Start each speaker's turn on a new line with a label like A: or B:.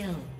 A: kill.